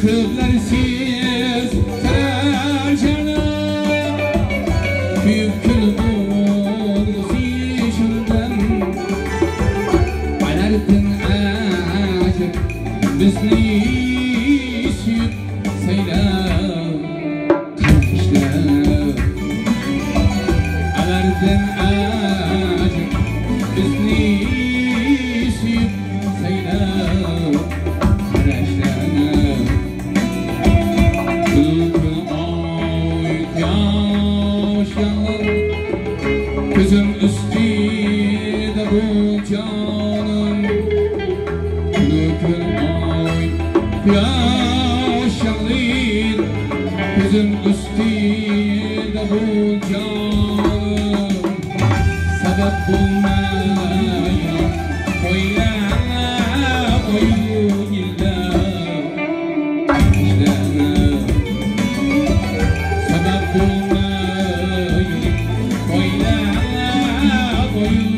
köklersiz tercana Büyük külbur zişirden Balardın acık bizni işip sayla Kalkışlar. Alardın يا شغيل بزن قستيد ابو الجار سبب المايا ويا عيون الله مشتاقنا سبب المايا ويا عيون